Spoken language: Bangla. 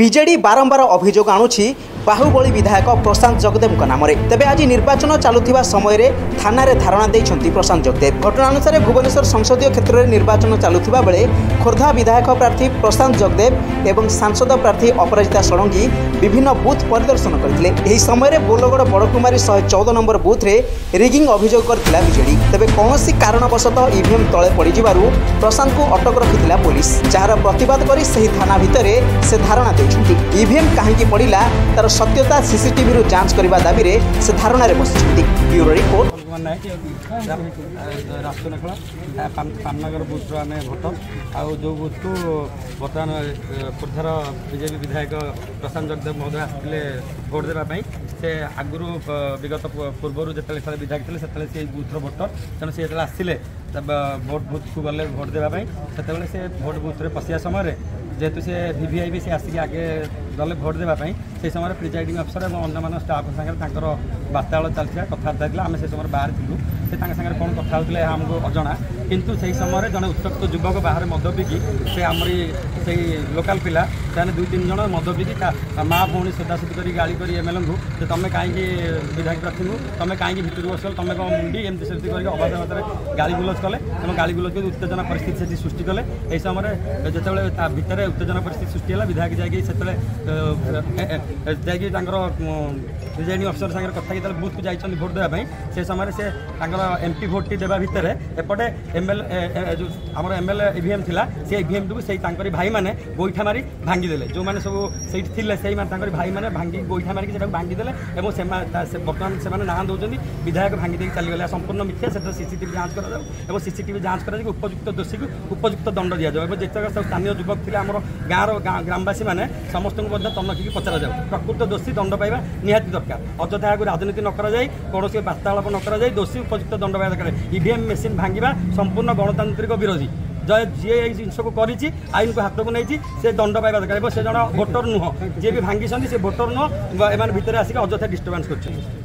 ବିଜେଡ଼ି ବାରମ୍ବାର ଅଭିଯୋଗ ଆଣୁଛି বাহুবলী বিধায়ক প্রশান্ত জগদেবঙ্ নামে তবে আজ নির্বাচন চালু সময় থানার ধারণা দিয়েছেন প্রশান্ত জগদেব ঘটনা অনুসারে ভুবনেশ্বর সংসদীয় ক্ষেত্রে নির্বাচন চালু বেড়ে খোর্ধা বিধায়ক প্রার্থী প্রশান্ত জগদেব এবং সাংসদ প্রার্থী অপরাজিতা ষড়ঙ্গী বিভিন্ন বুথ পরিদর্শন করে এই সময় ବୋଲଗଡ଼ ବଡ଼କୁମାରୀ ଶହେ ଚଉଦ ନମ୍ବର ବୁଥ୍ରେ ରିଗିଂ ଅଭିଯୋଗ କରିଥିଲା ବିଜେଡି ତେବେ କୌଣସି କାରଣବଶତଃ ଇଭିଏମ୍ ତଳେ ପଡ଼ିଯିବାରୁ প্রশান্ত অটক রাখি পুলিশ যার ପ୍ରତିବାଦ করে সেই থানা ভিতরে সে ধারণা দিয়েছেন ইভিএম କାହିଁକି পড়া তার ସତ୍ୟତା ସିସିଟିଭିରୁ ଯାଞ୍ଚ କରିବା ଦାବିରେ ସେ ଧାରଣାରେ ବସିଛନ୍ତି ବ୍ୟୁରୋ ରିପୋର୍ଟ ପାନନଗର ବୁଥର ଆମେ ଭୋଟ ଆଉ ଯେଉଁ ବୁଥକୁ ବର୍ତ୍ତମାନ ଖୋର୍ଦ୍ଧାର ବିଜେପି ବିଧାୟକ ପ୍ରଶାନ୍ତ ଜଗଦେବ ମହୋଦୟ ଆସିଥିଲେ ଭୋଟ୍ ଦେବା ପାଇଁ ସେ ଆଗରୁ ବିଗତ ପୂର୍ବରୁ ଯେତେବେଳେ ସେ ବିଧାୟକ ଥିଲେ ସେତେବେଳେ ସେ ବୁଥର ଭୋଟର ତେଣୁ ସେ ଯେତେବେଳେ ଆସିଲେ ଭୋଟ ବୁଥକୁ ଗଲେ ଭୋଟ୍ ଦେବା ପାଇଁ ସେତେବେଳେ ସେ ଭୋଟ୍ ବୁଥରେ ପଶିବା ସମୟରେ ଯେହେତୁ ସେ ଭି ଭି ଆଇ ବି ସେ ଆସିକି ଆଗେ দলে ভোট দেওয়া সেই সময় প্রিজাইডিং অফিসর এবং অন্য মানুষ স্টাফ সাথে তাঁর বার্তালাপ চালিয়ে কথাবার্তা লাগে আমি সেই সময় বাহার ছিল সে তাঁর সাংরে কোণ কথা হচ্ছিল আমার অজনা কিন্তু সেই সময় জন উত্তক্ত যুবক বাহার মদ পিকি সে আমার সেই লোকাল পিলা সে দুই তিন জন মদ পিকি মা ভৌণী সোদাসুদি করে গাড়ি করে এমএলএ যে তুমি কাইকি বিধায়ক প্রার্থী তুমি কাইকি ভিতর বসলে তুমি কম মুন্ডি এমনি সেমতি করি অবাধ ভাষায় গালি গুলজ কলে এবং গাড়ি গুলজ করে উত্তেজনা পরিস্থিতি সেটি সৃষ্টি কলে এই সময় যেতবে তা ভিতরে উত্তেজনা পরিস্থিতি সৃষ্টি হল বিধায়ক যাই সেতু ଯାଇକି ତାଙ୍କର ପ୍ରିଜାଇଡିଂ ଅଫିସର ସାଙ୍ଗରେ କଥା ହେଇଥିଲେ ବୁଥକୁ ଯାଇଛନ୍ତି ଭୋଟ୍ ଦେବା ପାଇଁ ସେ ସମୟରେ ସେ ତାଙ୍କର ଏମ୍ ଏମ୍ପି ଭୋଟ୍ଟି ଦେବା ଭିତରେ ଏପଟେ ଏମ୍ଏଲ୍ଏ ଯେଉଁ ଆମର ଏମ୍ ଏମ୍ଏଲ୍ଏ ଇଭିଏମ୍ ଥିଲା ସେ ଇଭିଏମ୍ଟିକୁ ସେଇ ତାଙ୍କରି ଭାଇମାନେ ଗୋଇଠା ମାରି ଭାଙ୍ଗିଦେଲେ ଯେଉଁମାନେ ସବୁ ସେଇଠି ଥିଲେ ସେଇମାନେ ତାଙ୍କରି ଭାଇମାନେ ଭାଙ୍ଗି ଗୋଇଠା ମାରିକି ସେଟାକୁ ଭାଙ୍ଗିଦେଲେ ଏବଂ ସେମାନେ ବର୍ତ୍ତମାନ ସେମାନେ ନାଁ ଦେଉଛନ୍ତି ବିଧାୟକ ଭାଙ୍ଗି ଦେଇକି ଚାଲିଗଲେ ସମ୍ପୂର୍ଣ୍ଣ ମିଥ୍ୟା ସେଥିରେ ଟିଭି ଯାଞ୍ଚ କରାଯାଉ ଏବଂ ସିସିଟିଭି ଯାଞ୍ଚ କରାଯାଇ ଉପଯୁକ୍ତ ଦୋଷୀକୁ ଉପଯୁକ୍ତ ଦଣ୍ଡ ଦିଆଯାଉ ଏବଂ ଯେତେକ ସବୁ ସ୍ଥାନୀୟ ଯୁବକ ଥିଲେ ଆମର ଗାଁର ଗ୍ରାମବାସୀମାନେ ସମସ୍ତଙ୍କୁ ମଧ୍ୟ ତମ ରଖିକି ପଚରାଯାଉ ପ୍ରକୃତ ଦୋଷୀ ଦଣ୍ଡ ପାଇବା ନିହାତି ଦରକାର ଅଯଥା ଏହାକୁ ରାଜନୀତି ନ କରାଯାଇ କୌଣସି ବାର୍ତ୍ତାଳାପ ନ କରାଯାଇ ଦୋଷୀ ଉପଯୁକ୍ତ ଦଣ୍ଡ ପାଇବା ଦରକାର ଇଭିଏମ୍ ମେସିନ୍ ଭାଙ୍ଗିବା ସମ୍ପୂର୍ଣ୍ଣ ଗଣତାନ୍ତ୍ରିକ ବିରୋଧୀ ଯେ ଯିଏ ଏଇ ଜିନିଷକୁ କରିଛି ଆଇନକୁ ହାତକୁ ନେଇଛି ସେ ଦଣ୍ଡ ପାଇବା ଦରକାର ଏବଂ ସେ ଜଣେ ଭୋଟର ନୁହଁ ଯିଏ ବି ଭାଙ୍ଗିଛନ୍ତି ସେ ଭୋଟର ନୁହଁ ଏମାନେ ଭିତରେ ଆସିକି ଅଯଥା ଡିଷ୍ଟର୍ବାନ୍ସ କରିଛନ୍ତି